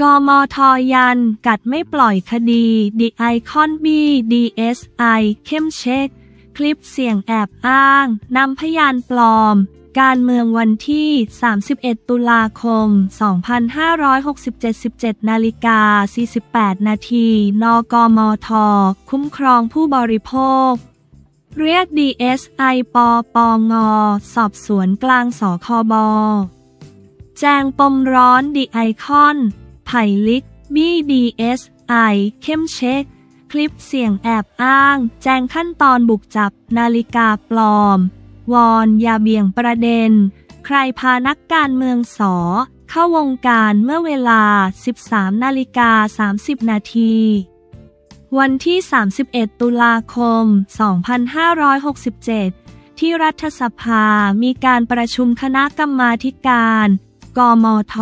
กมธ ยัน กัดไม่ปล่อยคดีดิไอคอนบีดีเอสไอเข้มเช็ค คลิปเสียงแอบอ้าง นำพยานปลอม การเมืองวันที่ 31 ตุลาคม 2567 17นาฬิกา 48 นาทีนกมธ คุ้มครองผู้บริโภค เรียก DSI ปปงสอบสวนกลางสคบแจงปมร้อนดีไอคอน ไผ่ลิก BDSI เข้มเช็ค คลิปเสียงแอบอ้าง แจ้งขั้นตอนบุกจับนาฬิกาปลอม วอนอย่าเบี่ยงประเด็น ใครพานักการเมืองสอ เข้าวงการเมื่อเวลา 13นาฬิกา30 นาทีวันที่ 31 ตุลาคม 2567 ที่รัฐสภามีการประชุมคณะกรรมาการ กมท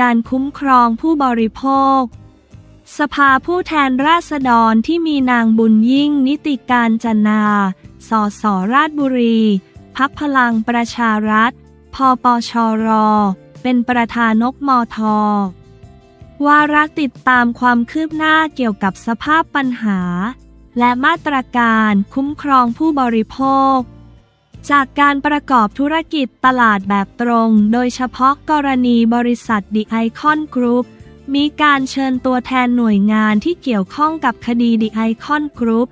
การคุ้มครองผู้บริโภค สภาผู้แทนราษฎรที่มีนางบุญยิ่งนิติการจันนา สสราชบุรี พักพลังประชารัฐ พปชร เป็นประธานกมทวาระติดตามความคืบหน้าเกี่ยวกับสภาพปัญหา และมาตรการคุ้มครองผู้บริโภค จากการประกอบธุรกิจตลาดแบบตรง โดยเฉพาะกรณีบริษัทดิไอคอนกรุ๊ปมีการเชิญตัวแทนหน่วยงานที่เกี่ยวข้องกับคดีดิไอคอนกรุ๊ป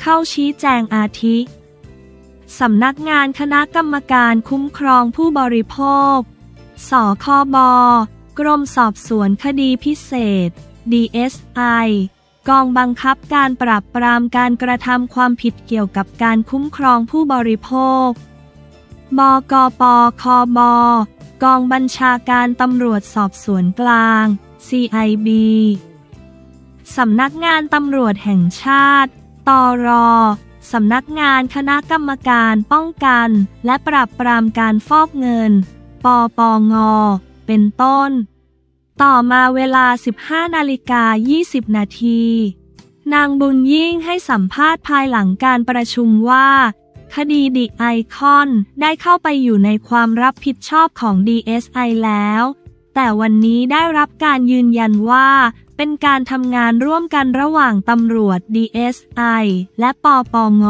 เข้าชี้แจงอาทิ สำนักงานคณะกรรมการคุ้มครองผู้บริโภค สคบ กรมสอบสวนคดีพิเศษ DSI กองบังคับการปราบปรามการกระทำความผิดเกี่ยวกับการคุ้มครองผู้บริโภค บกปคบ กองบัญชาการตำรวจสอบสวนกลาง CIB สำนักงานตำรวจแห่งชาติ ตร สำนักงานคณะกรรมการป้องกัน และปราบปรามการฟอกเงิน ปปง เป็นต้น ต่อมาเวลา 15 นาฬิกา 20 นาที นางบุญยิ่งให้สัมภาษณ์ภายหลังการประชุมว่า คดีดิไอคอนได้เข้าไปอยู่ในความรับผิดชอบของ DSI แล้ว แต่วันนี้ได้รับการยืนยันว่า เป็นการทำงานร่วมกันระหว่างตำรวจ DSI และปปง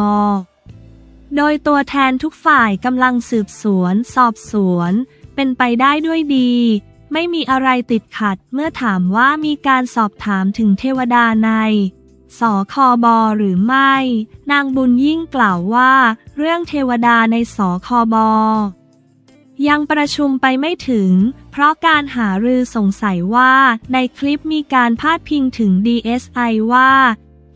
โดยตัวแทนทุกฝ่ายกำลังสืบสวน สอบสวน เป็นไปได้ด้วยดี ไม่มีอะไรติดขัดเมื่อถามว่ามีการสอบถามถึงเทวดาใน สคบหรือไม่ นางบุญยิ่งกล่าวว่า เรื่องเทวดาในสคบยังประชุมไปไม่ถึง เพราะการหารือสงสัยว่าในคลิปมีการพาดพิงถึง DSI ว่า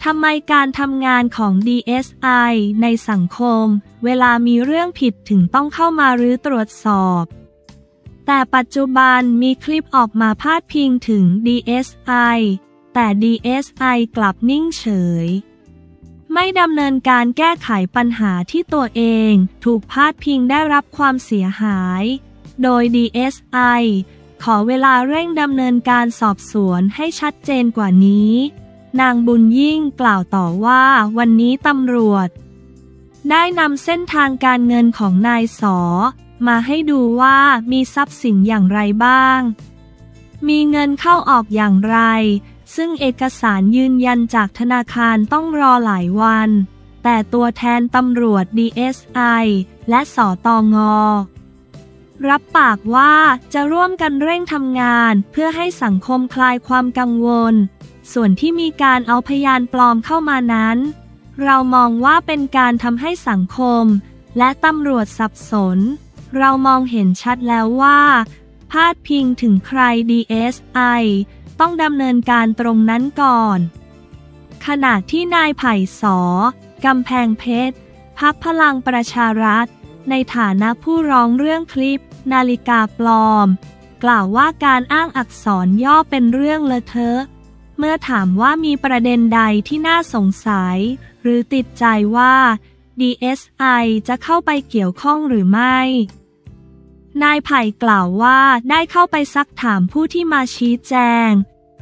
ทำไมการทำงานของ DSI ในสังคม เวลามีเรื่องผิดถึงต้องเข้ามารื้อตรวจสอบ แต่ปัจจุบันมีคลิปออกมาพาดพิงถึง DSI แต่ DSI กลับนิ่งเฉย ไม่ดำเนินการแก้ไขปัญหาที่ตัวเอง ถูกพาดพิงได้รับความเสียหาย โดย DSI ขอเวลาเร่งดำเนินการสอบสวนให้ชัดเจนกว่านี้ นางบุญยิ่งกล่าวต่อว่าวันนี้ตำรวจ ได้นำเส้นทางการเงินของนายสอ มาให้ดูว่ามีทรัพย์สินอย่างไรบ้าง มีเงินเข้าออกอย่างไร ซึ่งเอกสารยืนยันจากธนาคารต้องรอหลายวัน แต่ตัวแทนตำรวจ DSI และสอตองอรับปากว่าจะร่วมกันเร่งทำงานเพื่อให้สังคมคลายความกังวล ส่วนที่มีการเอาพยานปลอมเข้ามานั้น เรามองว่าเป็นการทำให้สังคม และตำรวจสับสน เรามองเห็นชัดแล้วว่า พาดพิงถึงใคร DSI ต้องดำเนินการตรงนั้นก่อน ขณะที่นายไผ่สอกำแพงเพชรพักพลังประชารัฐ ในฐานะผู้ร้องเรื่องคลิป นาฬิกาปลอม กล่าวว่าการอ้างอักษรย่อเป็นเรื่องเลอะเทอะ เมื่อถามว่ามีประเด็นใดที่น่าสงสัย หรือติดใจว่า DSI จะเข้าไปเกี่ยวข้องหรือไม่ นายไผ่กล่าวว่าได้เข้าไปซักถามผู้ที่มาชี้แจง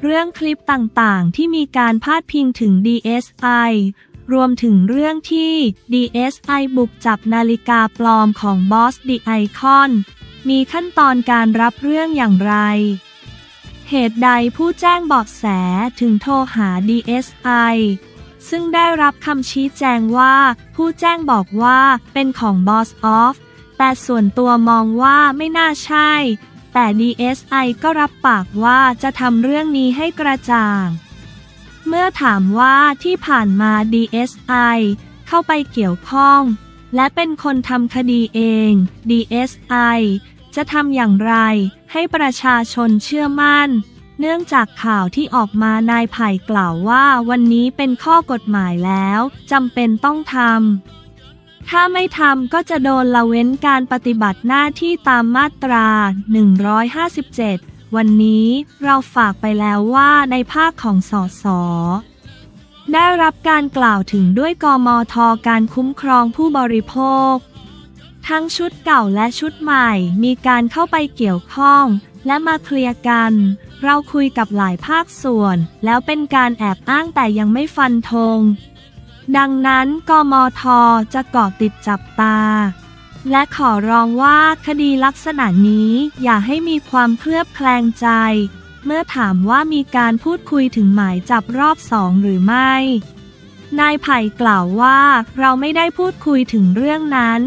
เรื่องคลิปต่างๆ ที่มีการพาดพิงถึง DSI รวมถึงเรื่องที่ DSI บุกจับนาฬิกาปลอมของบอสดีไอคอนมีขั้นตอนการรับเรื่องอย่างไร เหตุใดผู้แจ้งเบาะแสถึงโทรหา DSI ซึ่งได้รับคำชี้แจงว่าผู้แจ้งบอกว่าเป็นของ Boss Off แต่ส่วนตัวมองว่าไม่น่าใช่ แต่ DSI ก็รับปากว่าจะทำเรื่องนี้ให้กระจ่าง เมื่อถามว่าที่ผ่านมา DSI เข้าไปเกี่ยวข้อง และเป็นคนทำคดีเอง DSI จะทำอย่างไรให้ประชาชนเชื่อมั่น เนื่องจากข่าวที่ออกมานายไผ่กล่าวว่าวันนี้เป็นข้อกฎหมายแล้วจำเป็นต้องทำ ถ้าไม่ทำก็จะโดนละเว้นการปฏิบัติหน้าที่ตามมาตรา 157 วันนี้เราฝากไปแล้วว่าในภาคของสสได้รับการกล่าวถึงด้วยกมทการคุ้มครองผู้บริโภค ทั้งชุดเก่าและชุดใหม่มีการเข้าไปเกี่ยวข้อง และมาเคลียร์กัน เราคุยกับหลายภาคส่วน แล้วเป็นการแอบอ้างแต่ยังไม่ฟันธง ดังนั้นกมทจะเกาะติดจับตา และขอร้องว่าคดีลักษณะนี้อย่าให้มีความเคลือบแคลงใจ เมื่อถามว่ามีการพูดคุยถึงหมายจับรอบสองหรือไม่ นายไผ่กล่าวว่าเราไม่ได้พูดคุยถึงเรื่องนั้น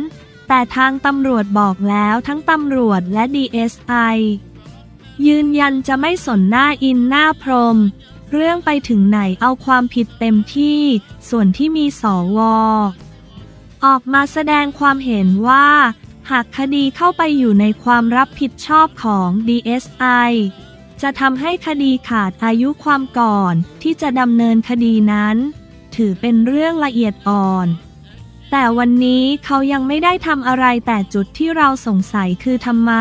แต่ทางตำรวจบอกแล้วทั้งตำรวจและ DSI ยืนยันจะไม่สนหน้าอินหน้าพรม เรื่องไปถึงไหนเอาความผิดเต็มที่ ส่วนที่มีสวออกมาแสดงความเห็นว่า หากคดีเข้าไปอยู่ในความรับผิดชอบของ DSI จะทำให้คดีขาดอายุความก่อนที่จะดำเนินคดีนั้น ถือเป็นเรื่องละเอียดอ่อน แต่วันนี้เขายังไม่ได้ทำอะไรแต่จุดที่เราสงสัยคือทำไม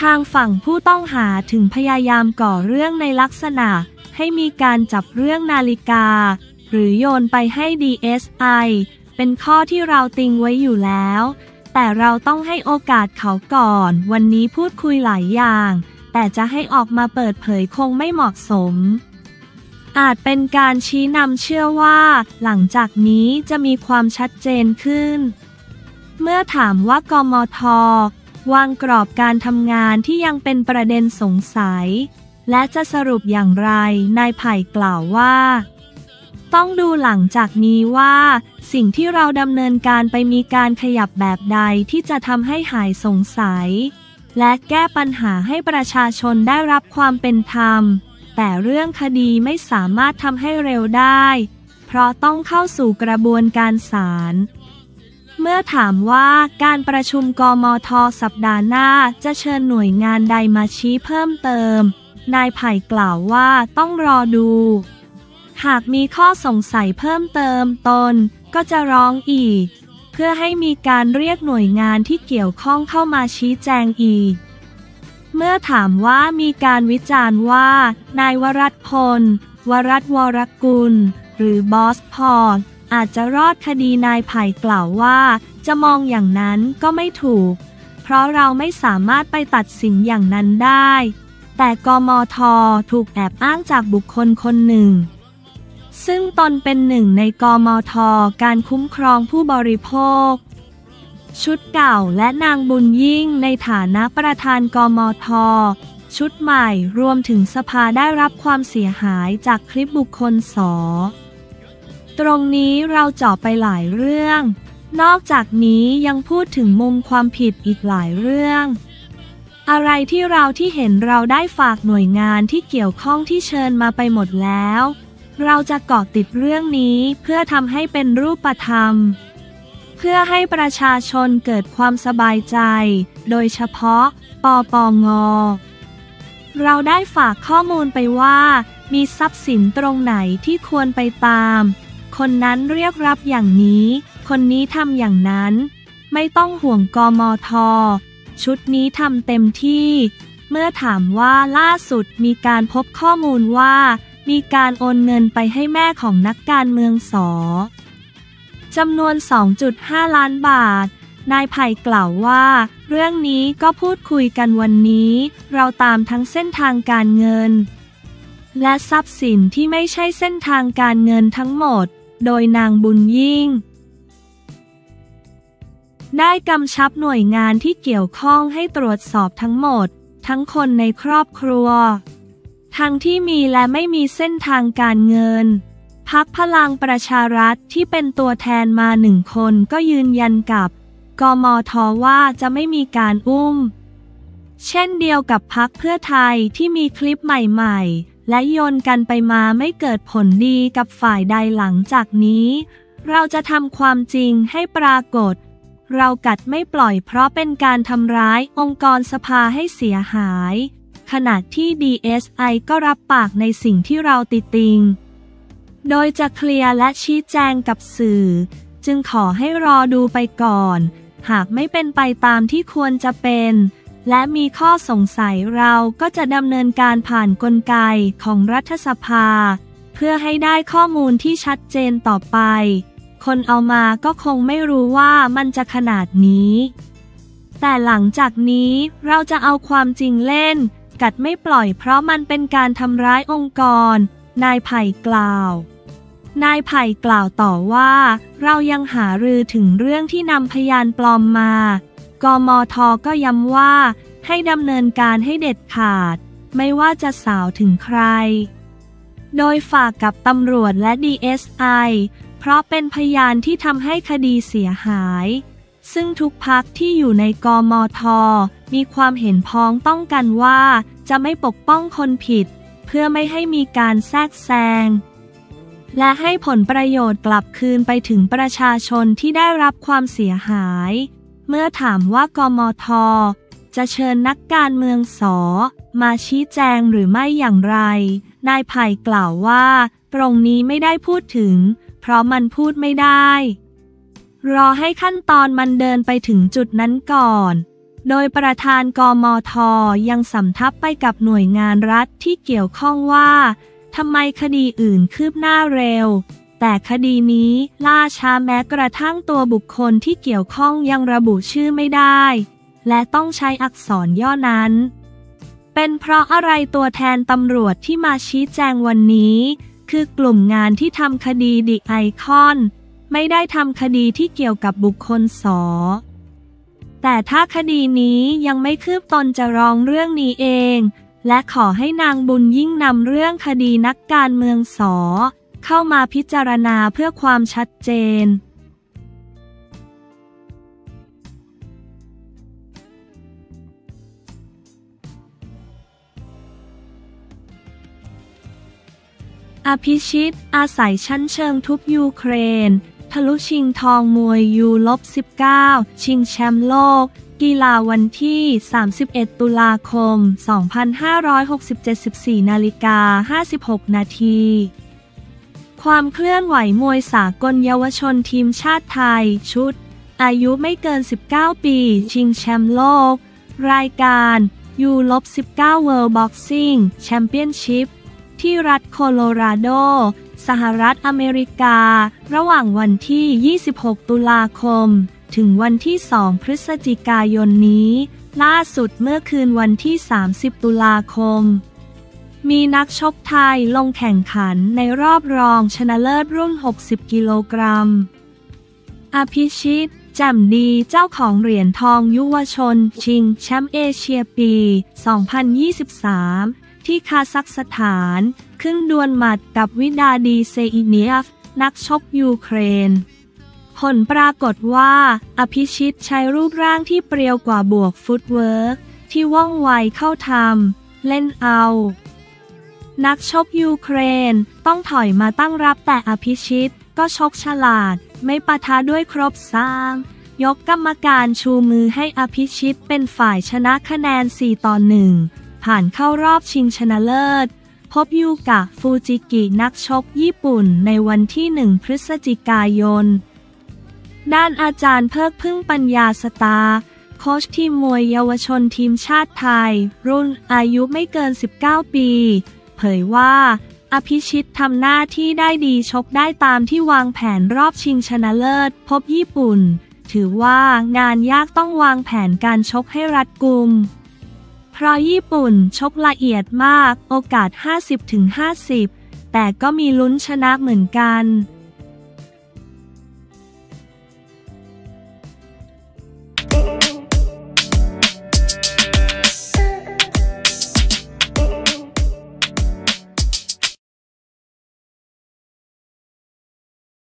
ทางฝั่งผู้ต้องหาถึงพยายามก่อเรื่องในลักษณะ ให้มีการจับเรื่องนาฬิกา หรือโยนไปให้ DSI เป็นข้อที่เราติงไว้อยู่แล้ว แต่เราต้องให้โอกาสเขาก่อน วันนี้พูดคุยหลายอย่าง แต่จะให้ออกมาเปิดเผยคงไม่เหมาะสม อาจเป็นการชี้นำเชื่อว่า หลังจากนี้จะมีความชัดเจนขึ้น เมื่อถามว่ากมท วางกรอบการทำงานที่ยังเป็นประเด็นสงสัย และจะสรุปอย่างไร นายไผ่กล่าวว่า ต้องดูหลังจากนี้ว่า สิ่งที่เราดำเนินการไปมีการขยับแบบใดที่จะทำให้หายสงสัย และแก้ปัญหาให้ประชาชนได้รับความเป็นธรรม แต่เรื่องคดีไม่สามารถทำให้เร็วได้ เพราะต้องเข้าสู่กระบวนการศาล เมื่อถามว่าการประชุมกมทสัปดาห์หน้าจะเชิญหน่วยงานใดมาชี้เพิ่มเติม นายไผ่กล่าวว่าต้องรอดู หากมีข้อสงสัยเพิ่มเติมตนก็จะร้องอีก เพื่อให้มีการเรียกหน่วยงานที่เกี่ยวข้องเข้ามาชี้แจงอีก เมื่อถามว่ามีการวิจารณ์ว่า นายวรัตพล วรัตวรกุล หรือบอสพอล อาจจะรอดคดีนายไผ่กล่าวว่า จะมองอย่างนั้นก็ไม่ถูก เพราะเราไม่สามารถไปตัดสินอย่างนั้นได้ แต่กมทถูกแอบอ้างจากบุคคลคนหนึ่ง ซึ่งตนเป็นหนึ่งในกมทการคุ้มครองผู้บริโภค ชุดเก่าและนางบุญยิ่งในฐานะประธานกมทชุดใหม่รวมถึงสภาได้รับความเสียหายจากคลิปบุคคลสอ ตรงนี้เราเจาะไปหลายเรื่อง นอกจากนี้ยังพูดถึงมุมความผิดอีกหลายเรื่อง อะไรที่เราที่เห็นเราได้ฝากหน่วยงานที่เกี่ยวข้องที่เชิญมาไปหมดแล้ว เราจะเกาะติดเรื่องนี้เพื่อทำให้เป็นรูปธรรม เพื่อให้ประชาชนเกิดความสบายใจ โดยเฉพาะ ปปงเราได้ฝากข้อมูลไปว่า มีทรัพย์สินตรงไหนที่ควรไปตาม คนนั้นเรียกรับอย่างนี้ คนนี้ทำอย่างนั้น ไม่ต้องห่วงกมท ชุดนี้ทำเต็มที่ เมื่อถามว่าล่าสุดมีการพบข้อมูลว่า มีการโอนเงินไปให้แม่ของนักการเมืองสอจำนวน 2.5 ล้านบาท นายไผ่กล่าวว่า เรื่องนี้ก็พูดคุยกันวันนี้ เราตามทั้งเส้นทางการเงิน และทรัพย์สินที่ไม่ใช่เส้นทางการเงินทั้งหมด โดยนางบุญยิ่ง ได้กำชับหน่วยงานที่เกี่ยวข้องให้ตรวจสอบทั้งหมด ทั้งคนในครอบครัว ทั้งที่มีและไม่มีเส้นทางการเงินพักพลังประชารัฐที่เป็นตัวแทนมาหนึ่งคนก็ยืนยันกับ กมทว่าจะไม่มีการอุ้ม เช่นเดียวกับพักเพื่อไทยที่มีคลิปใหม่ๆ และโยนกันไปมาไม่เกิดผลดีกับฝ่ายใดหลังจากนี้ เราจะทำความจริงให้ปรากฏ เรากัดไม่ปล่อยเพราะเป็นการทำร้ายองค์กรสภาให้เสียหาย ขณะที่ DSI ก็รับปากในสิ่งที่เราติดติง โดยจะเคลียร์และชี้แจงกับสื่อ จึงขอให้รอดูไปก่อน หากไม่เป็นไปตามที่ควรจะเป็น และมีข้อสงสัยเราก็จะดำเนินการผ่านกลไกของรัฐสภา เพื่อให้ได้ข้อมูลที่ชัดเจนต่อไป คนเอามาก็คงไม่รู้ว่ามันจะขนาดนี้ แต่หลังจากนี้เราจะเอาความจริงเล่น กัดไม่ปล่อยเพราะมันเป็นการทำร้ายองค์กร นายไผ่กล่าวนายไผ่กล่าวต่อว่า เรายังหารือถึงเรื่องที่นำพยานปลอมมา กมทก็ย้ำว่า ให้ดำเนินการให้เด็ดขาด ไม่ว่าจะสาวถึงใคร โดยฝากกับตำรวจและ DSI เพราะเป็นพยานที่ทำให้คดีเสียหาย ซึ่งทุกพักที่อยู่ในกมท มีความเห็นพ้องต้องกันว่า จะไม่ปกป้องคนผิด เพื่อไม่ให้มีการแทรกแซงและให้ผลประโยชน์กลับคืนไปถึงประชาชนที่ได้รับความเสียหาย เมื่อถามว่ากมท จะเชิญนักการเมืองสอมาชี้แจงหรือไม่อย่างไร นายไผ่กล่าวว่า ตรงนี้ไม่ได้พูดถึง เพราะมันพูดไม่ได้ รอให้ขั้นตอนมันเดินไปถึงจุดนั้นก่อน โดยประธานกมท ยังสำทับไปกับหน่วยงานรัฐที่เกี่ยวข้องว่าทำไมคดีอื่นคืบหน้าเร็ว แต่คดีนี้ล่าช้าแม้กระทั่งตัวบุคคลที่เกี่ยวข้องยังระบุชื่อไม่ได้ และต้องใช้อักษรย่อนั้น เป็นเพราะอะไรตัวแทนตำรวจที่มาชี้แจงวันนี้ คือกลุ่มงานที่ทำคดีดิไอคอน ไม่ได้ทำคดีที่เกี่ยวกับบุคคลสอแต่ถ้าคดีนี้ยังไม่คืบตนจะร้องเรื่องนี้เอง และขอให้นางบุญยิ่งนำเรื่องคดีนักการเมืองสอ เข้ามาพิจารณาเพื่อความชัดเจน อภิชิต อาศัยชั้นเชิงทุบยูเครน ทะลุชิงทองมวยยูลบ19 ชิงแชมป์โลก กีฬาวันที่ 31 ตุลาคม 2567 14นาฬิกา 56 นาที ความเคลื่อนไหวมวยสากลเยาวชนทีมชาติไทย ชุด อายุไม่เกิน 19 ปี ชิงแชมป์โลก รายการยูลบ19 World Boxing Championship ที่รัฐโคโลราโด สหรัฐอเมริกา ระหว่างวันที่ 26 ตุลาคม ถึงวันที่ 2 พฤศจิกายนนี้ ล่าสุดเมื่อคืนวันที่ 30 ตุลาคม มีนักชกไทยลงแข่งขันในรอบรองชนะเลิศรุ่น 60 กิโลกรัม อภิชิตแจ่มดีเจ้าของเหรียญทองยุวชน ชิงแชมป์เอเชียปี 2023 ที่คาซัคสถาน ขึ้นดวลหมัดกับวิดาดีเซอิเนียฟ นักชกยูเครน ผลปรากฏว่า อภิชิตใช้รูปร่างที่เพรียวกว่าบวก footwork ที่ว่องไวเข้าทำเล่นเอา นักชกยูเครน ต้องถอยมาตั้งรับแต่อภิชิต ก็ชกฉลาด ไม่ปะทะด้วยครบสามยกกรรมการชูมือให้อภิชิตเป็นฝ่ายชนะคะแนน 4 ต่อ 1 ผ่านเข้ารอบชิงชนะเลิศ พบยูกะฟูจิกินักชกญี่ปุ่นในวันที่ 1 พฤศจิกายน ด้านอาจารย์เพิกพึ่งปัญญาสตาโค้ชทีมมวยเยาวชนทีมชาติไทย รุ่นอายุไม่เกิน 19 ปี เผยว่า อภิชิตทำหน้าที่ได้ดีชกได้ตามที่วางแผนรอบชิงชนะเลิศ พบญี่ปุ่น ถือว่างานยากต้องวางแผนการชกให้รัดกุม เพราะญี่ปุ่นชกละเอียดมากโอกาส 50-50 แต่ก็มีลุ้นชนะเหมือนกัน